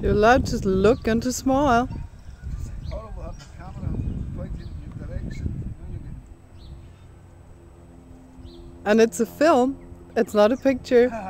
You're allowed to look and to smile. And it's a film, it's not a picture.